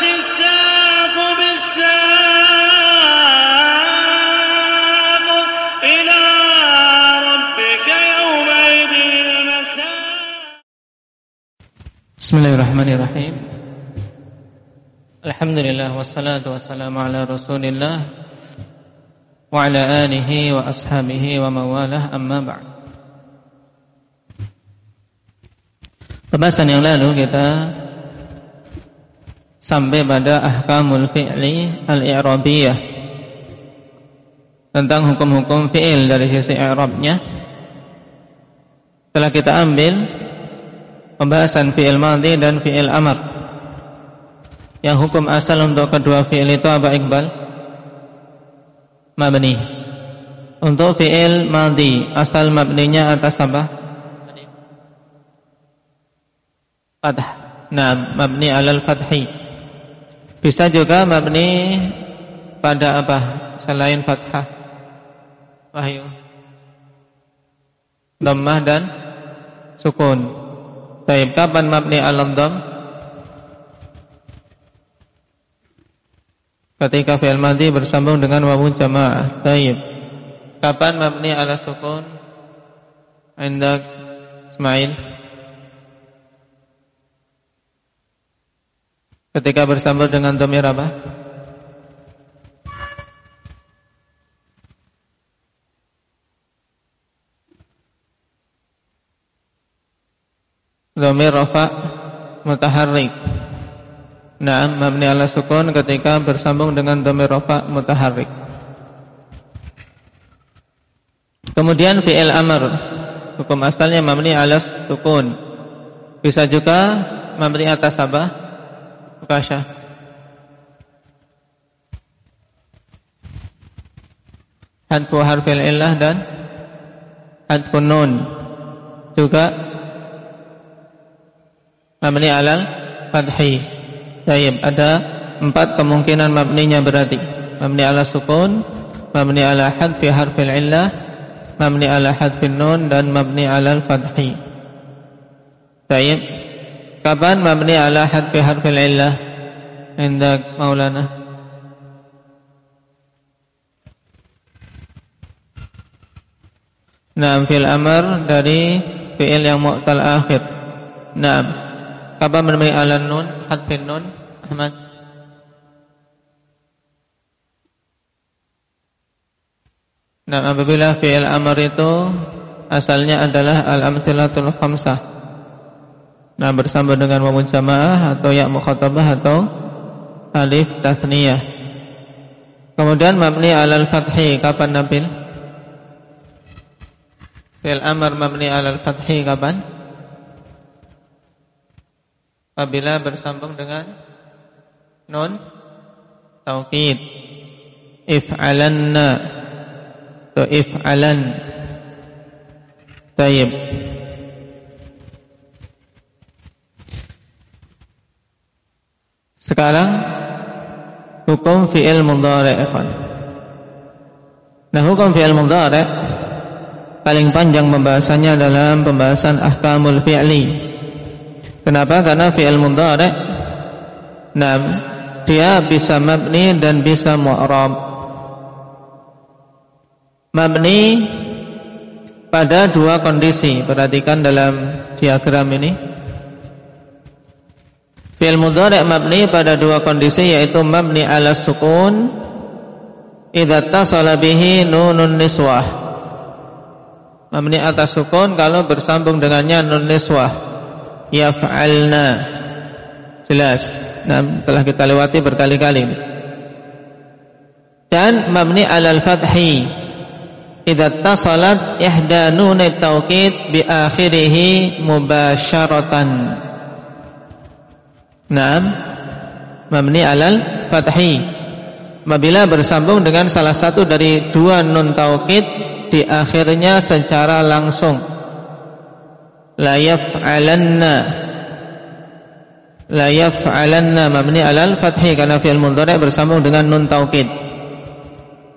بسم الله الرحمن الرحيم. الحمد لله والصلاة والسلام على رسول الله وعلى آله وأصحابه ومواله أما بعد. Pembahasan yang lalu kita sampai pada ahkamul fi'li al-i'rabiyah tentang hukum-hukum fi'il dari sisi i'rabnya. Setelah kita ambil pembahasan fi'il madhi dan fi'il amr. Yang hukum asal untuk kedua fi'il itu apa Iqbal? Mabni. Untuk fi'il madhi, asal mabninya atas apa? fathah. Nah, mabni alal fathi. Bisa juga mabni pada apa selain fathah? Wahyu. Dhammah dan sukun. Baik, kapan mabni alal dhamm? Ketika fi'il madhi bersambung dengan wawu jamaah. Baik. Kapan mabni ala sukun? Indak Ismail. Ketika bersambung dengan domir apa? Domir rafa mutaharrik. Nah, mabni ala sukun ketika bersambung dengan domir rafa mutaharrik. Kemudian fi'il amr. Hukum asalnya mabni ala sukun. Bisa juga mabni atas apa? Ukasha Hadfu harfil illah dan Hadfu nun. Juga Mabni alal Fadhi Tayyib Ada empat kemungkinan mabninya berarti. Mabni ala sukun Mabni ala hadfi harfil illah Mabni ala hadfin nun Dan mabni alal fadhi Tayyib Kapan mabni ala hadfi harfil illah? Indak Maulana. Naam fil amr dari fi'il yang mu'tal akhir. Naam. Kapan mabni ala nun, hadfin nun? Ahmad. Nah, apabila fi'il amr itu asalnya adalah al-amthilatul khamsah. Nah bersama dengan wawu jamaah atau ya mukhatabah atau alif tasniyah. Kemudian mabni alal fathi kapan nabil? Fil amr mabni alal fathi kapan? Apabila bersambung dengan nun taukid if'alanna atau if'alan tayyib Sekarang hukum fi'il mudhari' Nah, hukum fi'il mudhari' paling panjang pembahasannya dalam pembahasan ahkamul fi'li. Kenapa? Karena fi'il mudhari' nah, dia bisa mabni dan bisa mu'rab. Mabni pada dua kondisi. Perhatikan dalam diagram ini. Fi'il mudhari' mabni pada dua kondisi yaitu mabni ala sukun idza tasala bihi nunun niswah. Mabni atas sukun kalau bersambung dengannya nun niswah. Yaf'alna. Jelas. Nah, telah kita lewati berkali-kali. Dan mabni alal fathi idza tasalat ihda nun taukid bi akhirih mubasyaratan. Naam. Mabni alal fathi Apabila bersambung dengan salah satu dari dua nun taukid Di akhirnya secara langsung. La yaf'alanna. La yaf'alanna Mabni alal fathi Karena mudhari bersambung dengan nun taukid.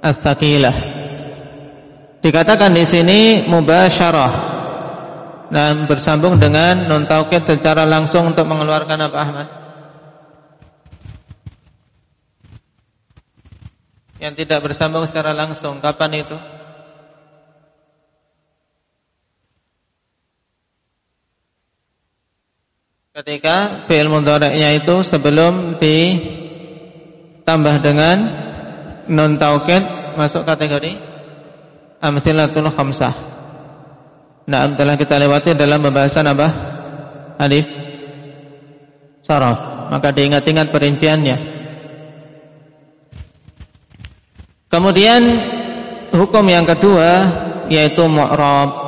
As-sakilah. Dikatakan di sini mubasyarah. Nah, bersambung dengan nun taukid secara langsung untuk mengeluarkan apa Ahmad? Yang tidak bersambung secara langsung. Kapan itu? Ketika fi'il mudhari'nya itu sebelum ditambah dengan nun taukid masuk kategori amtsilatul khamsah. Nah, telah kita lewati dalam pembahasan apa? Alif saraf. Maka diingat-ingat perinciannya. Kemudian hukum yang kedua yaitu mu'rab.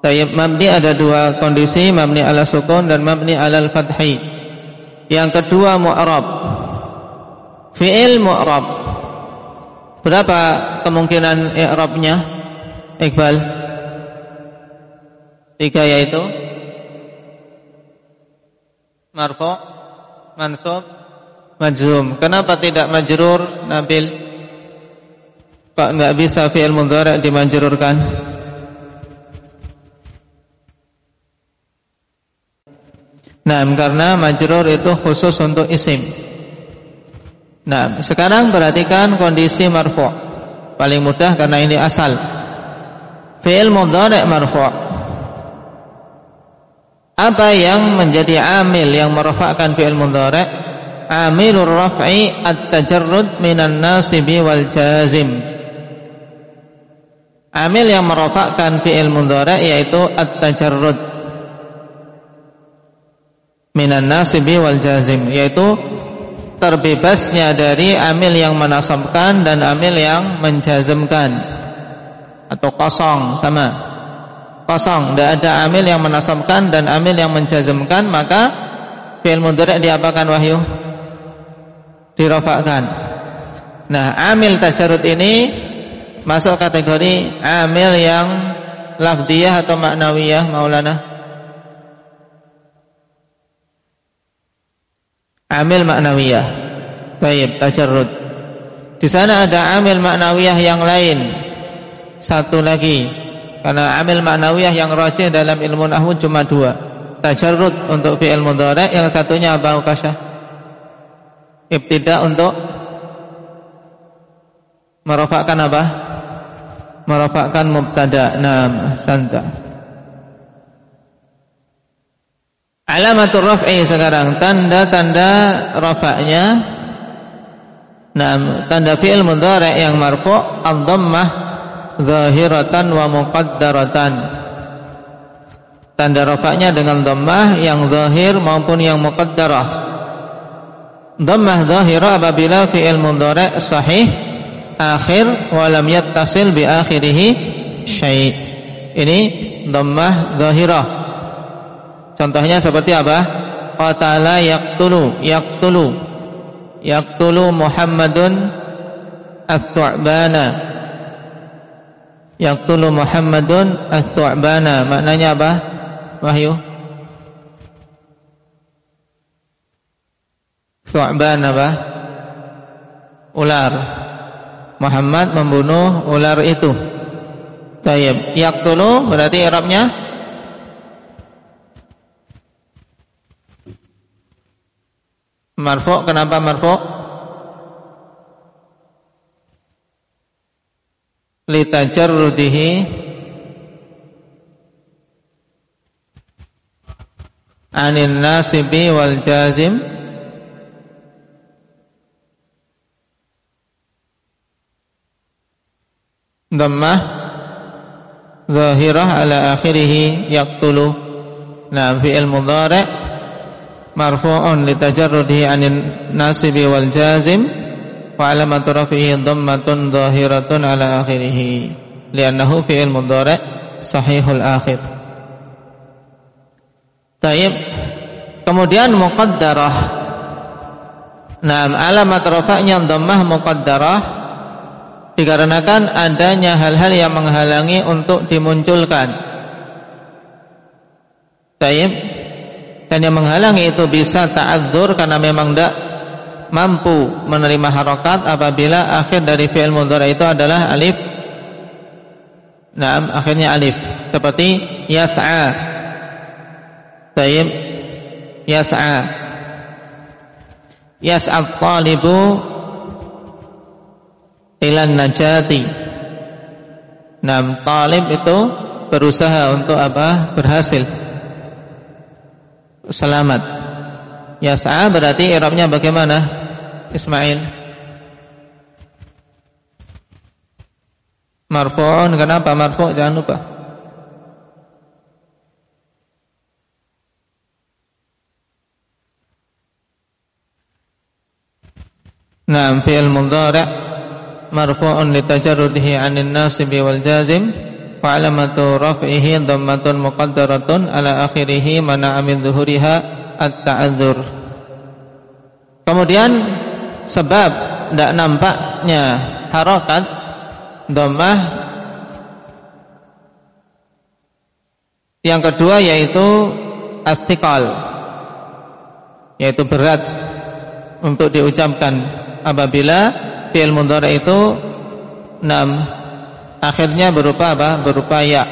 Tayyib mabni ada dua kondisi, mabni ala sukun dan mabni ala al-fathi. Yang kedua mu'rab. Fi'il mu'rab. Berapa kemungkinan i'rabnya? Iqbal. Tiga yaitu marfu, mansub, majzum. Kenapa tidak majrur, Nabil? Pak nggak bisa fi'il mudhari' dimajrurkan? Nah, karena majrur itu khusus untuk isim. Nah, sekarang perhatikan kondisi marfu'. Paling mudah karena ini asal. Fi'il mudhari' marfu'. Apa yang menjadi amil yang merafa'kan fi'il mudhari'? Amilur raf'i at-tajarrud minan nasibi wal jazim. Amil yang merofakkan fi'il mudhari yaitu at-tajarrud. Minan nasibi wal jazim yaitu terbebasnya dari amil yang menasabkan dan amil yang menjazmkan atau kosong sama. Kosong tidak ada amil yang menasabkan dan amil yang menjazmkan maka fi'il mudhari diapakan wahyu? Dirofakkan nah amil tajarrud ini masuk kategori amil yang lafdiyah atau maknawiyah Maulana. Amil maknawiyah. Baik tajarrud. Di sana ada amil maknawiyah yang lain. Satu lagi. Karena amil maknawiyah yang rajih dalam ilmu nahwu cuma dua. Tajarrud untuk fi'il mudhari yang satunya apa ukasah ibtida untuk merofakkan apa merafakkan mubtada nam santa alamatul raf'i sekarang tanda-tanda rafa'nya nam tanda fi'il mudhari' yang marfu' ad-dhammah zahiratan wa muqaddaratan. Tanda rafa'nya dengan dhammah yang zahir maupun yang muqaddarah. Dhammah zahira apabila fi'il mudhari' sahih akhir walam yattasil bi akhirih syai' ini dhammah zahirah. Contohnya seperti apa? Qatala yaqtulu yaqtulu yaqtulu Muhammadun as-su'bana. Yaqtulu Muhammadun as-su'bana. Maknanya apa? Wahyu. Su'ban apa? Ular Muhammad membunuh ular itu. Tayyib. Yaqtulu berarti i'rabnya marfu. Kenapa marfu? Litajarrudihi anin nasibi wal jazim dhammah zahirah ala akhirih yaqtulu. Nah fi'il mudhari' marfu'un litajarrudihi anin nasibi wal jazim wa alamatu rafihi dhammatun zahiratun ala akhirih li'annahu fi'il mudhari' sahihul akhir. Taib kemudian muqaddarah. Nah alamat rafa'nya dhammah muqaddarah dikarenakan adanya hal-hal yang menghalangi untuk dimunculkan. Taib dan yang menghalangi itu bisa ta'adzur karena memang tidak mampu menerima harokat apabila akhir dari fi'il mudhari itu adalah alif. Nah, akhirnya alif seperti yas'a. Taib yas'a. Yas'a talibu ilan najati. Nah, talib itu berusaha untuk apa? Berhasil. Selamat. Yas'a berarti i'rabnya bagaimana? Ismail. Marfu'un kenapa marfu' jangan lupa. Nah, fi'il mudhari' marfu'un litajarrudihi 'anil nasibi wal jazim wa 'alamatu raf'ihi dhammatun muqaddaratun ala akhirih mana min dhuhuriha at-ta'adzur. Kemudian sebab tidak nampaknya harokat dhammah yang kedua yaitu astikal yaitu berat untuk diucapkan apabila fi'il mudhari itu enam. Akhirnya berupa apa? berupa ya.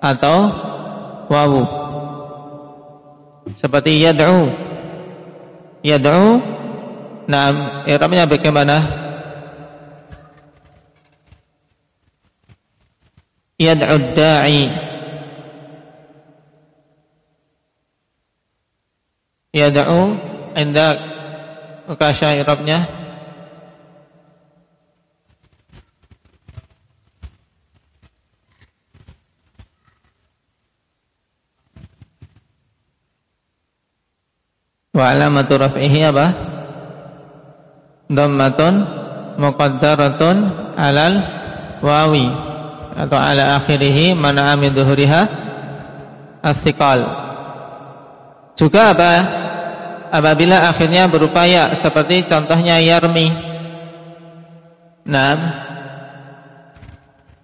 Atau wawu. Seperti yad'u. Yad'u enam. I'rabnya bagaimana? Yad'u da'i. Yad'u indak. Maka syairabnya wa alamatu raf'ihi apa dhammatun muqaddaratun alal wawi atau ala akhirih mana min dhuhuriha as-siqal juga apa apabila akhirnya berupaya seperti contohnya yarmi. Naam.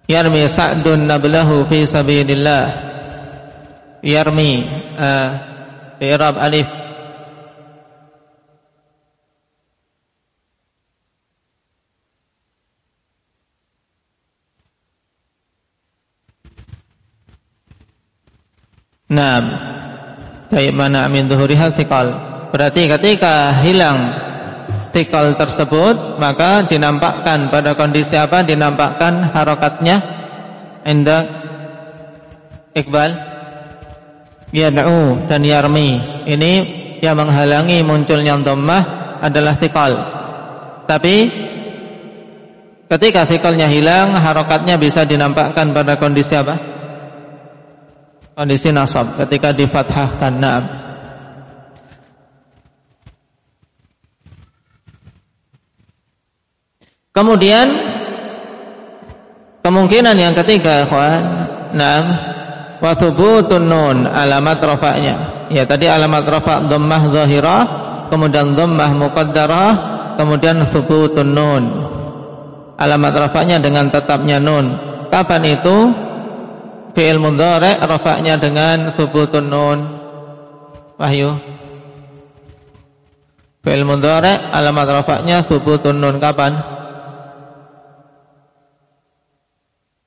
Yarmi sa'dun nablahu fi sabilillah. Yarmi uh, i'rab alif Naam. Kayak mana amin dhuhuriha thiqal. Berarti ketika hilang tikal tersebut maka dinampakkan pada kondisi apa? Dinampakkan harokatnya indah Iqbal yad'u dan yarmi. Ini yang menghalangi munculnya dhammah adalah tikal. Tapi ketika tikalnya hilang harokatnya bisa dinampakkan pada kondisi apa? Kondisi nasab ketika difathahkan na'am. Kemudian kemungkinan yang ketiga, ikhwan, enam wa thubutun nun alamat rafa'nya. Ya, tadi alamat rafa' dhammah zahirah, kemudian dhammah muqaddarah, kemudian thubutun nun. Alamat rafa'nya dengan tetapnya nun. Kapan itu? Fi'il mudhari' rafa'nya dengan thubutun nun. Wahyu. Fi'il mudhari' alamat rafa'nya thubutun nun kapan?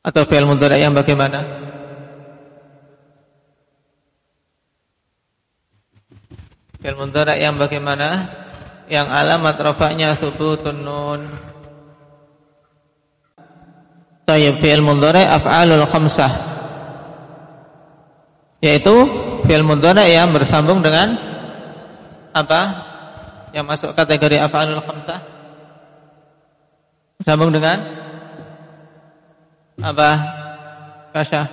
Atau fi'il mudhari' yang bagaimana? Fi'il mudhari' yang bagaimana? Yang alamat rafa'nya thubutun nun. Tayyib fi'il mudhari' af'alul khamsah. Yaitu fi'il mudhari' yang bersambung dengan apa? Yang masuk kategori af'alul khamsah. Bersambung dengan apa kasya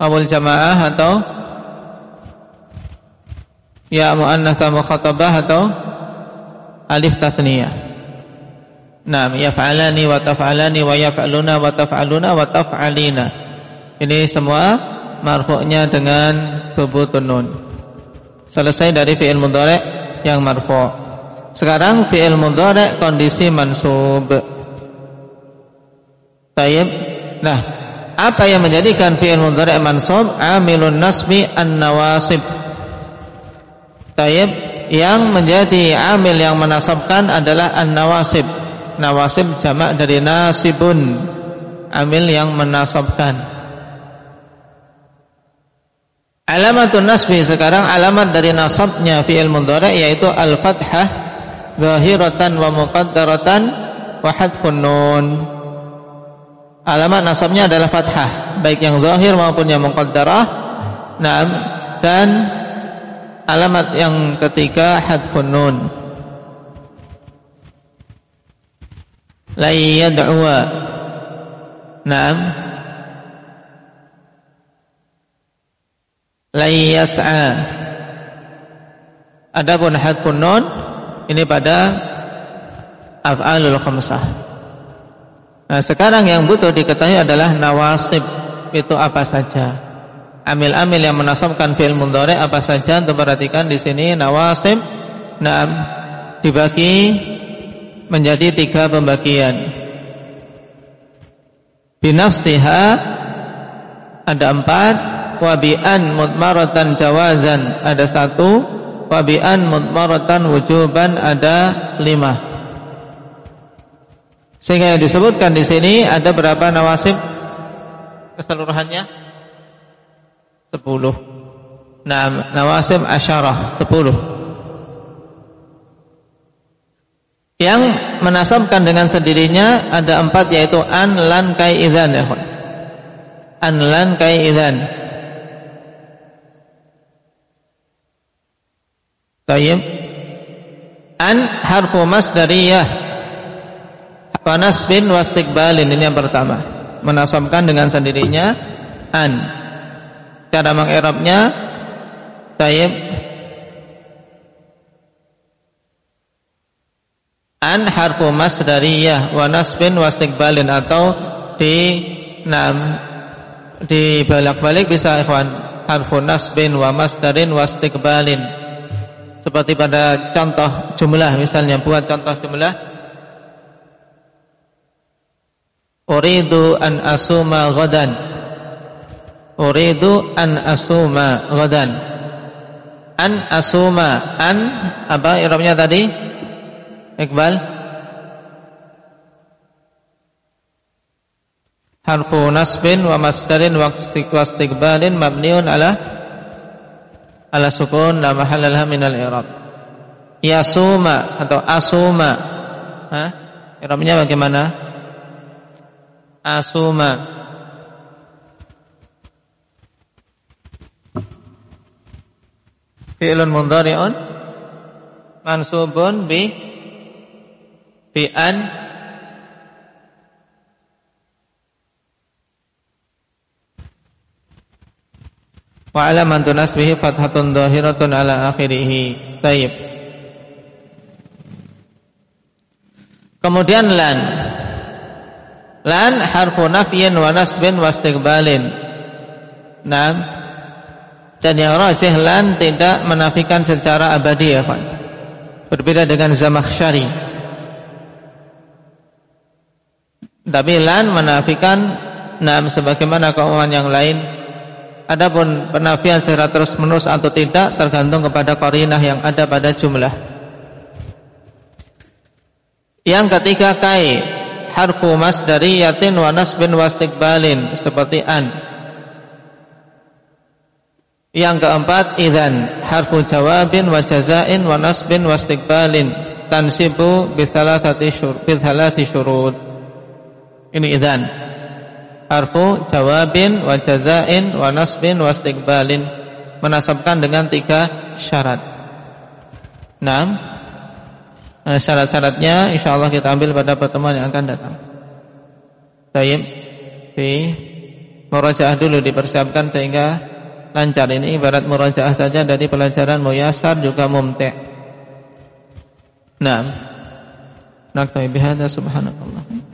awal jamaah atau ya muannatsa mukhatabah atau alif tasniyah Naam yaf'alani wa taf'alani wa yaf'aluna wa taf'aluna wa taf'alina ini semua marfu'nya dengan thubutun nun selesai dari fi'il mudhari' yang marfu' sekarang fi'il mudhari' kondisi mansub Tayyib. Nah, apa yang menjadikan fi'il mudhari' mansub? Amilun nasbi an-nawasib. Tayyib, yang menjadi amil yang menasabkan adalah an-nawasib. Nawasib jamak dari nasibun. Amil yang menasabkan. Alamatun nasbi sekarang alamat dari nasabnya fi'il mudhari' yaitu al-fathah zahiratan wa muqaddaratan wa hadfun nun. Alamat nasabnya adalah fathah, baik yang zahir maupun yang muqaddarah. Naam dan alamat yang ketiga hadfun nun. La yad'uwa. Naam. La yas'a. Adapun hadfun nun ini pada af'alul khamsah. Nah, sekarang yang butuh diketahui adalah nawasib itu apa saja. Amil-amil yang menasabkan fi'il mudhari apa saja? Untuk perhatikan di sini nawasib nah dibagi menjadi tiga pembagian. Binafsiha ada empat, wabi'an mutmaratan jawazan ada satu, Wabi'an mutmaratan wujuban ada lima. Sehingga yang disebutkan di sini ada berapa nawasib keseluruhannya? Sepuluh. Nah, nawasib asyarah sepuluh. Yang menasabkan dengan sendirinya ada empat yaitu an, lan, kai, idhan ya. An, lan, kai, idhan. Tayyib. An harfu masdariyah. Wa nasbin wa istiqbalin. Ini yang pertama. Menasabkan dengan sendirinya. An. Cara mengirabnya tayyib. An harfu masdariyah. Wa nasbin wa istiqbalin. Atau di nam di balik-balik bisa ikhwan. Harfu nasbin wa masdarin wa istiqbalin seperti pada contoh jumlah misalnya buat contoh jumlah. Uridu an asuma ghadan. Uridu an asuma ghadan. An asuma an apa irobnya tadi? Iqbal. Harfu nasbin wa masdarin wa istiqbalin mabniun ala ala sukun la mahalla min al i'rab. Yasuma atau asuma. Hah? I'rabnya bagaimana? Asuma. Fi'lun mudhari'un mansubun bi bi an wa alamatu nasbihi fathatun dhahiratun ala akhirih taib. Kemudian lan. Lan harfu nafyin wa nasbin wa istiqbalin. Nah dan yang rajih lan tidak menafikan secara abadi ya Pak. Berbeda dengan zamakhsyari. Tapi lan menafikan nah sebagaimana keumuman yang lain Adapun penafian secara terus menerus atau tidak tergantung kepada korinah yang ada pada jumlah. Yang ketiga kai harfu yatin wa nasbin wa seperti an. Yang keempat idzan harfu jawabin wa jazain wa nasbin wa tansibu bi thalathati. Ini idzan harfu jawabin wa jazain wa nasbin wa istiqbalin menasabkan dengan tiga syarat. Nah, syarat-syaratnya insyaallah kita ambil pada pertemuan yang akan datang. Baik, di murajaah dulu dipersiapkan sehingga lancar ini ibarat murajaah saja dari pelajaran muyasar juga mumti'. Nah, naktabi bihadza subhanakallah.